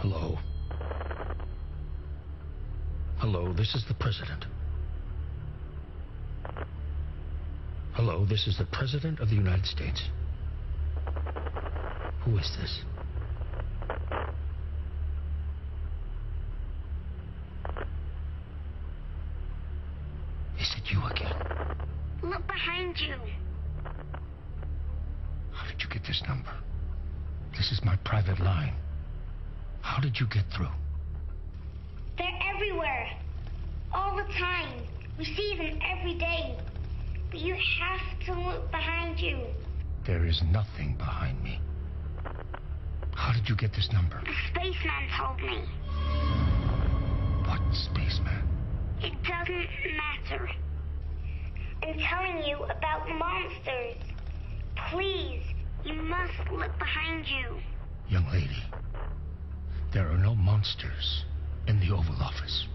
Hello? Hello, this is the President. Hello, this is the President of the United States. Who is this? Is it you again? Look behind you. How did you get this number? This is my private line. How did you get through? They're everywhere. All the time. We see them every day. But you have to look behind you. There is nothing behind me. How did you get this number? The spaceman told me. What spaceman? It doesn't matter. I'm telling you about monsters. Please, you must look behind you. Young lady, there are no monsters in the Oval Office.